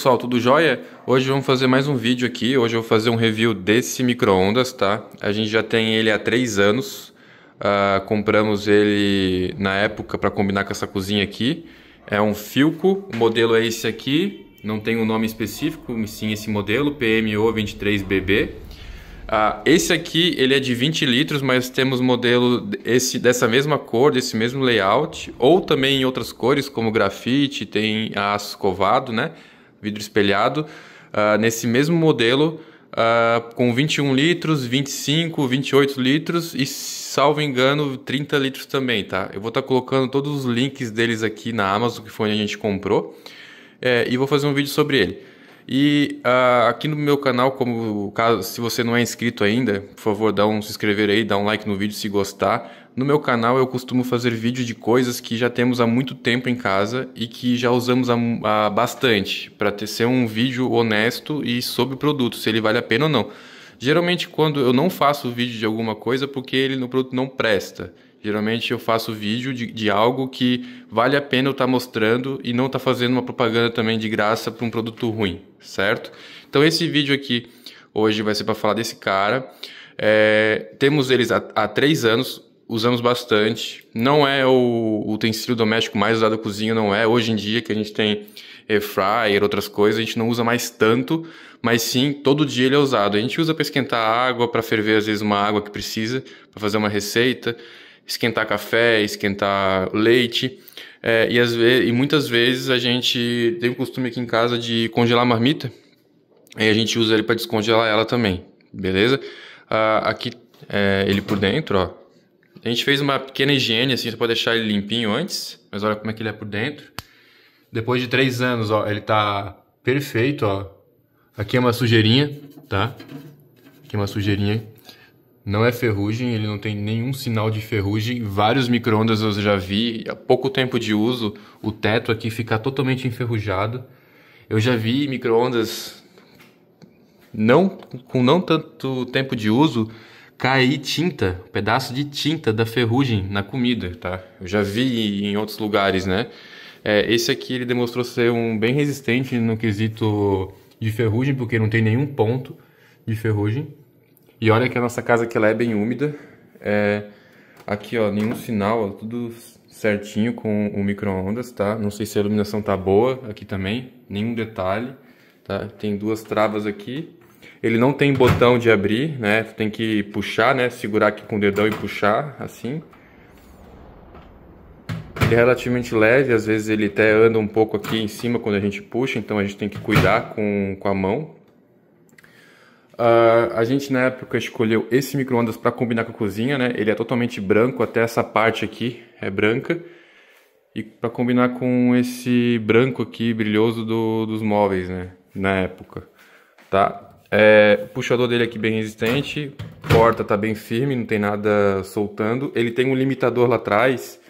Pessoal, tudo jóia? Hoje vamos fazer mais um vídeo aqui. Hoje eu vou fazer um review desse micro-ondas, tá? A gente já tem ele há 3 anos. Uh, compramos ele na época para combinar com essa cozinha aqui. É um Filco, o modelo é esse aqui. Não tem um nome específico, sim esse modelo, PMO23BB. Uh, esse aqui ele é de 20 litros, mas temos modelo esse, dessa mesma cor, desse mesmo layout, ou também em outras cores, como grafite, tem aço escovado, né? Vidro espelhado, uh, nesse mesmo modelo, uh, com 21 litros, 25, 28 litros e, salvo engano, 30 litros também, tá? Eu vou estar tá colocando todos os links deles aqui na Amazon, que foi onde a gente comprou, é, e vou fazer um vídeo sobre ele. E uh, aqui no meu canal, como caso, se você não é inscrito ainda, por favor, dá um se inscrever aí, dá um like no vídeo se gostar. No meu canal eu costumo fazer vídeos de coisas que já temos há muito tempo em casa e que já usamos há, há bastante, para ser um vídeo honesto e sobre o produto, se ele vale a pena ou não. Geralmente quando eu não faço vídeo de alguma coisa porque ele no produto não presta. Geralmente eu faço vídeo de, de algo que vale a pena eu estar tá mostrando e não estar tá fazendo uma propaganda também de graça para um produto ruim, certo? Então esse vídeo aqui hoje vai ser para falar desse cara. É, temos eles há, há três anos, usamos bastante. Não é o utensílio doméstico mais usado da cozinha, não é. Hoje em dia que a gente tem air fryer, outras coisas, a gente não usa mais tanto, mas sim, todo dia ele é usado. A gente usa para esquentar água, para ferver às vezes uma água que precisa, para fazer uma receita esquentar café, esquentar leite. É, e, às vezes, e muitas vezes a gente tem o costume aqui em casa de congelar marmita. E a gente usa ele para descongelar ela também, beleza? Ah, aqui é, ele por dentro, ó. A gente fez uma pequena higiene, assim, você pode deixar ele limpinho antes, mas olha como é que ele é por dentro. Depois de três anos, ó, ele tá perfeito, ó. Aqui é uma sujeirinha, tá? Aqui é uma sujeirinha não é ferrugem, ele não tem nenhum sinal de ferrugem. Vários micro-ondas eu já vi, há pouco tempo de uso, o teto aqui fica totalmente enferrujado. Eu já vi micro-ondas não, com não tanto tempo de uso cair tinta, um pedaço de tinta da ferrugem na comida, tá? Eu já vi em outros lugares, né? É, esse aqui ele demonstrou ser um bem resistente no quesito de ferrugem, porque não tem nenhum ponto de ferrugem. E olha que a nossa casa aqui ela é bem úmida. É, aqui ó, nenhum sinal, ó, tudo certinho com o micro-ondas, tá? Não sei se a iluminação tá boa aqui também, nenhum detalhe, tá? Tem duas travas aqui. Ele não tem botão de abrir, né? Tem que puxar, né? Segurar aqui com o dedão e puxar, assim. Ele é relativamente leve, às vezes ele até anda um pouco aqui em cima quando a gente puxa, então a gente tem que cuidar com, com a mão, Uh, a gente na época escolheu esse micro-ondas para combinar com a cozinha, né? Ele é totalmente branco, até essa parte aqui é branca. E para combinar com esse branco aqui brilhoso do, dos móveis, né? Na época, tá? É, puxador dele aqui bem resistente, porta tá bem firme, não tem nada soltando. Ele tem um limitador lá atrás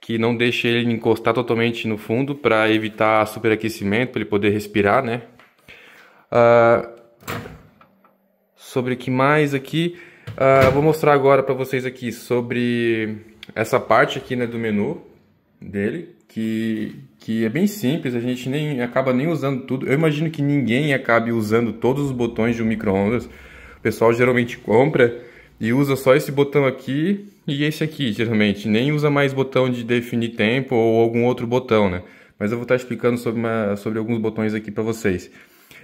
que não deixa ele encostar totalmente no fundo para evitar superaquecimento, para ele poder respirar, né? Uh, sobre o que mais aqui. Uh, vou mostrar agora para vocês aqui sobre essa parte aqui né, do menu dele, que, que é bem simples, a gente nem acaba nem usando tudo. Eu imagino que ninguém acabe usando todos os botões de um micro-ondas. O pessoal geralmente compra e usa só esse botão aqui e esse aqui, geralmente. Nem usa mais botão de definir tempo ou algum outro botão, né? Mas eu vou estar explicando sobre, uma, sobre alguns botões aqui para vocês.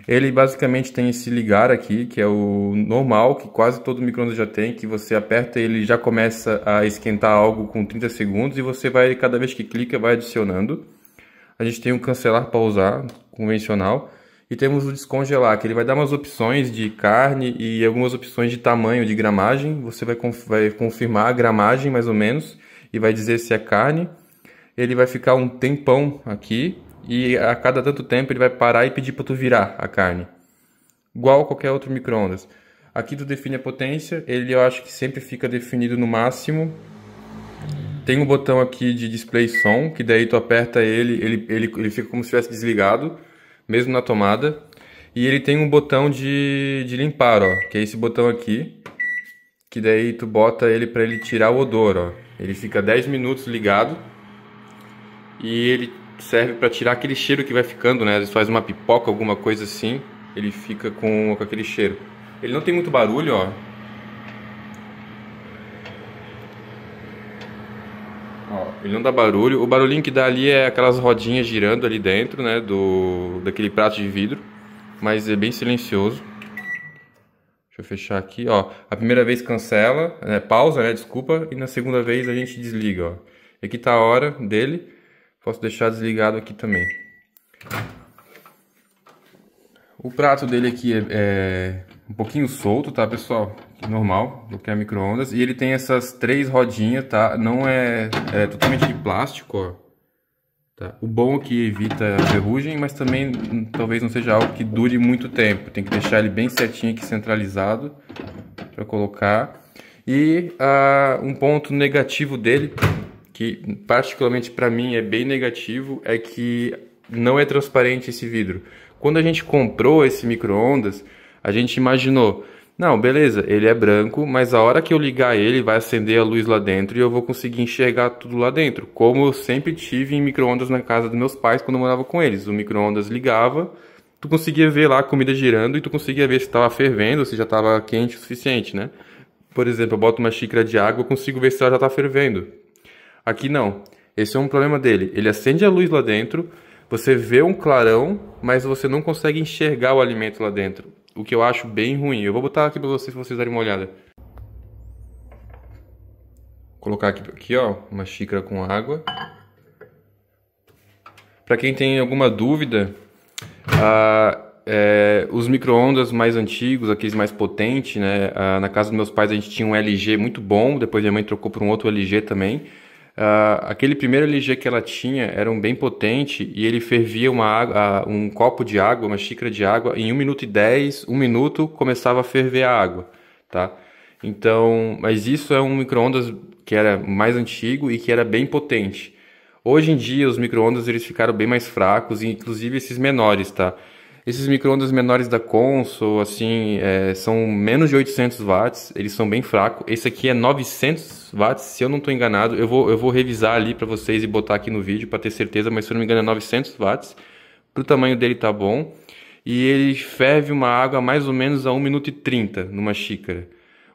Ele basicamente tem esse ligar aqui, que é o normal, que quase todo micro-ondas já tem, que você aperta ele já começa a esquentar algo com 30 segundos e você vai, cada vez que clica, vai adicionando. A gente tem o cancelar pausar, convencional, e temos o descongelar, que ele vai dar umas opções de carne e algumas opções de tamanho, de gramagem. Você vai, vai confirmar a gramagem mais ou menos e vai dizer se é carne. Ele vai ficar um tempão aqui e a cada tanto tempo ele vai parar e pedir para tu virar a carne. Igual qualquer outro micro-ondas. Aqui tu define a potência, ele eu acho que sempre fica definido no máximo. Tem um botão aqui de display som, que daí tu aperta ele, ele, ele, ele fica como se estivesse desligado, mesmo na tomada. E ele tem um botão de, de limpar, ó, que é esse botão aqui, que daí tu bota ele para ele tirar o odor, ó. Ele fica 10 minutos ligado e ele serve para tirar aquele cheiro que vai ficando, né? Às vezes faz uma pipoca, alguma coisa assim, ele fica com, com aquele cheiro. Ele não tem muito barulho, ó. ó. Ele não dá barulho. O barulhinho que dá ali é aquelas rodinhas girando ali dentro, né? Do, daquele prato de vidro. Mas é bem silencioso. Deixa eu fechar aqui, ó. A primeira vez cancela, né? pausa, né? Desculpa. E na segunda vez a gente desliga, ó. Aqui tá a hora dele. Posso deixar desligado aqui também. O prato dele aqui é, é um pouquinho solto, tá, pessoal? Normal, do que é micro-ondas. E ele tem essas três rodinhas, tá? Não é, é totalmente de plástico, ó. Tá. O bom é que evita ferrugem, mas também hum, talvez não seja algo que dure muito tempo. Tem que deixar ele bem certinho aqui centralizado para colocar. E uh, um ponto negativo dele que particularmente para mim é bem negativo é que não é transparente esse vidro. Quando a gente comprou esse micro-ondas, a gente imaginou, não, beleza, ele é branco, mas a hora que eu ligar ele vai acender a luz lá dentro e eu vou conseguir enxergar tudo lá dentro, como eu sempre tive em micro-ondas na casa dos meus pais quando eu morava com eles. O micro-ondas ligava, tu conseguia ver lá a comida girando e tu conseguia ver se estava fervendo, se já estava quente o suficiente, né? Por exemplo, eu boto uma xícara de água, eu consigo ver se ela já está fervendo. Aqui não. Esse é um problema dele. Ele acende a luz lá dentro, você vê um clarão, mas você não consegue enxergar o alimento lá dentro. O que eu acho bem ruim. Eu vou botar aqui para vocês, pra vocês darem uma olhada. Vou colocar aqui, aqui ó, uma xícara com água. Para quem tem alguma dúvida, é, os micro-ondas mais antigos, aqueles mais potentes, né? na casa dos meus pais a gente tinha um LG muito bom, depois minha mãe trocou por um outro LG também. Uh, aquele primeiro LG que ela tinha era um bem potente e ele fervia uma água, uh, um copo de água, uma xícara de água, em 1 minuto e 10, 1 minuto começava a ferver a água, tá? Então, mas isso é um micro-ondas que era mais antigo e que era bem potente. Hoje em dia os micro-ondas eles ficaram bem mais fracos, inclusive esses menores, tá? Esses micro-ondas menores da Consul, assim, é, são menos de 800 watts, eles são bem fracos. Esse aqui é 900 watts, se eu não estou enganado. Eu vou, eu vou revisar ali para vocês e botar aqui no vídeo para ter certeza, mas se eu não me engano é 900 watts. Pro tamanho dele tá bom. E ele ferve uma água mais ou menos a 1 minuto e 30 numa xícara.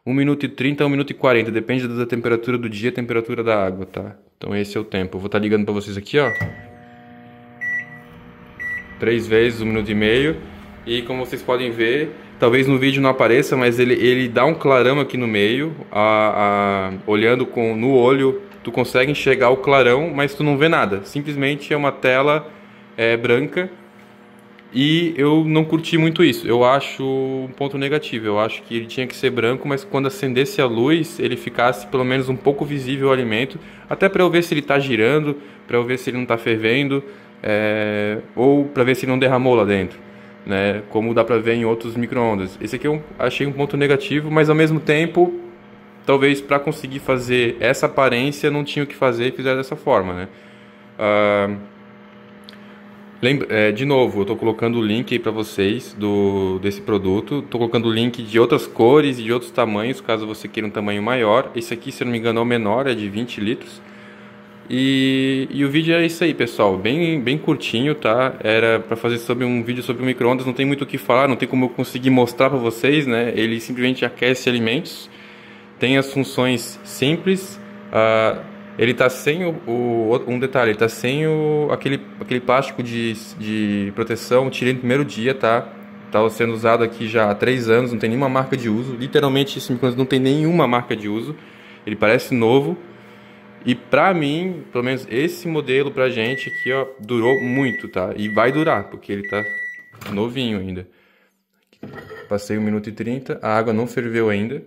1 minuto e 30 a 1 minuto e 40, depende da temperatura do dia e temperatura da água, tá? Então esse é o tempo. Eu vou estar tá ligando para vocês aqui, ó três vezes um minuto e meio. E como vocês podem ver, talvez no vídeo não apareça, mas ele, ele dá um clarão aqui no meio. A, a, olhando com, no olho, tu consegue enxergar o clarão, mas tu não vê nada. Simplesmente é uma tela é, branca. E eu não curti muito isso. Eu acho um ponto negativo. Eu acho que ele tinha que ser branco, mas quando acendesse a luz, ele ficasse pelo menos um pouco visível o alimento. Até para eu ver se ele está girando, para eu ver se ele não está fervendo é, ou para ver se não derramou lá dentro, né? Como dá para ver em outros microondas. Esse aqui eu achei um ponto negativo, mas ao mesmo tempo, talvez para conseguir fazer essa aparência não tinha o que fazer e fizeram dessa forma, né? Ah, lembra, é, de novo, eu estou colocando o link para vocês do desse produto. Estou colocando o link de outras cores e de outros tamanhos, caso você queira um tamanho maior. Esse aqui, se não me engano, é o menor, é de 20 litros. E, e, o vídeo é isso aí, pessoal, bem, bem curtinho, tá? Era para fazer sobre um vídeo sobre microondas, não tem muito o que falar, não tem como eu conseguir mostrar para vocês, né? Ele simplesmente aquece alimentos, tem as funções simples, uh, ele tá sem o, o, um detalhe, ele tá sem o, aquele, aquele plástico de, de proteção, tirei no primeiro dia, tá? Tá sendo usado aqui já há três anos, não tem nenhuma marca de uso, literalmente esse microondas não tem nenhuma marca de uso, ele parece novo. E pra mim, pelo menos esse modelo pra gente aqui, ó, durou muito, tá? E vai durar, porque ele tá novinho ainda. Passei 1 minuto e 30, a água não ferveu ainda,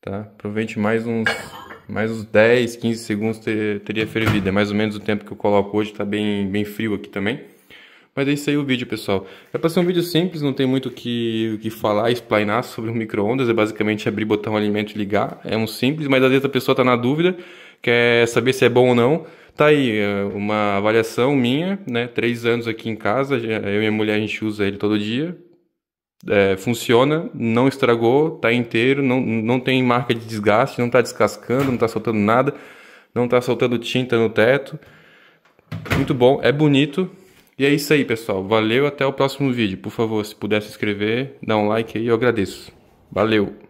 tá? Provavelmente mais uns, mais uns 10, 15 segundos ter, teria fervido. É mais ou menos o tempo que eu coloco hoje, tá bem, bem frio aqui também. Mas é isso aí o vídeo, pessoal. É para ser um vídeo simples, não tem muito o que, que falar, explainar sobre o micro-ondas. É basicamente abrir, botar um alimento e ligar. É um simples, mas às vezes a pessoa tá na dúvida quer saber se é bom ou não, tá aí é, uma avaliação minha, né? Três anos aqui em casa, eu e minha mulher a gente usa ele todo dia. É, funciona, não estragou, tá inteiro, não, não tem marca de desgaste, não tá descascando, não tá soltando nada, não tá soltando tinta no teto. Muito bom, é bonito. E é isso aí, pessoal. Valeu, até o próximo vídeo. Por favor, se puder se inscrever, dá um like aí, eu agradeço. Valeu!